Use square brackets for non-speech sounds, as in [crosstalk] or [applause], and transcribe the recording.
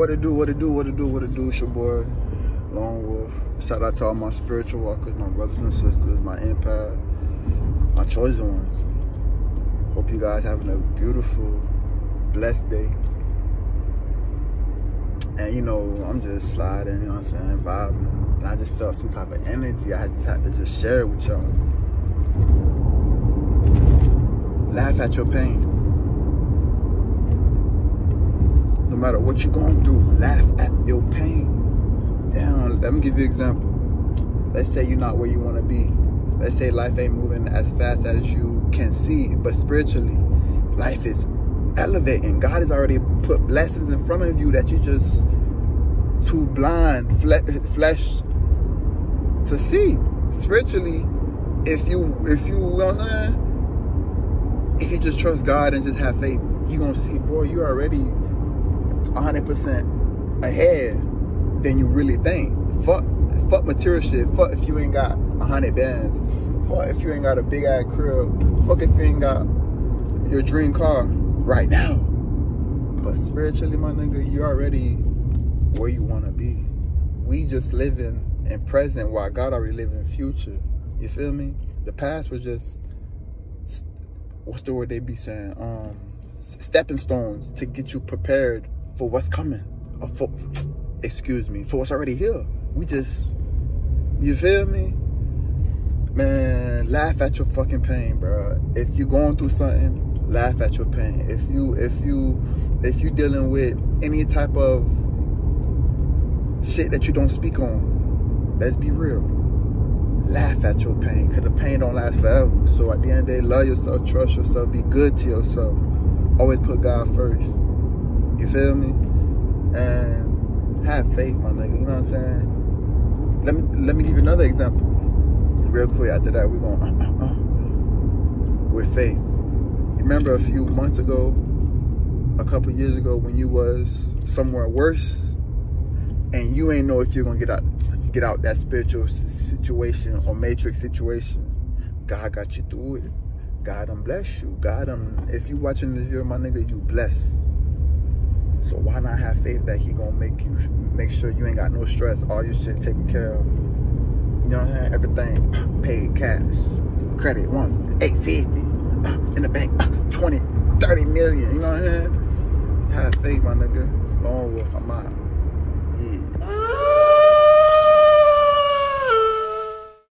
what it do, what it do, what it do, what it do, it's your boy, Lone Wolf. Shout out to all my spiritual walkers, my brothers and sisters, my empath, my chosen ones. Hope you guys having a beautiful, blessed day. And you know, I'm just sliding, you know what I'm saying, vibing. And I just felt some type of energy. I just had to just share it with y'all. Laugh at your pain. No matter what you're going through, laugh at your pain. Damn, let me give you an example. Let's say you're not where you want to be. Let's say life ain't moving as fast as you can see, but spiritually, life is elevating. God has already put blessings in front of you that you just too blind flesh to see. Spiritually, if you if you, you know what I'm saying, if you just trust God and just have faith, you're gonna see, boy, you're already 100% ahead than you really think. Fuck, fuck material shit. Fuck if you ain't got 100 bands. Fuck if you ain't got a big ass crib. Fuck if you ain't got your dream car right now. But spiritually, my nigga, you already where you want to be. We just living in present while God already living in future. You feel me? The past was just what's the word they be saying? Um, stepping stones to get you prepared for what's coming. Or for, excuse me, for what's already here. We just, you feel me? Man, laugh at your fucking pain, bro. If you're going through something, laugh at your pain. If you if you if you dealing with any type of shit that you don't speak on, let's be real. Laugh at your pain, cause the pain don't last forever. So at the end of the day, love yourself, trust yourself, be good to yourself. Always put God first. You feel me? And have faith, my nigga. You know what I'm saying? Let me let me give you another example. Real quick. After that, we're going uh, uh, uh, with faith remember a few months ago, a couple years ago, when you was somewhere worse, and you ain't know if you're gonna get out, get out that spiritual situation or matrix situation. God got you through it. God done bless you. God done, if you watching this video, my nigga, you blessed. So why not have faith that he gonna make you, make sure you ain't got no stress, all your shit taken care of. You know what I'm saying? Everything [clears throat] paid cash. Credit one, 850 [clears throat] in the bank, [clears throat] 20, 30 million, you know what I'm saying? Have faith, my nigga. Lone Wolf, I'm out.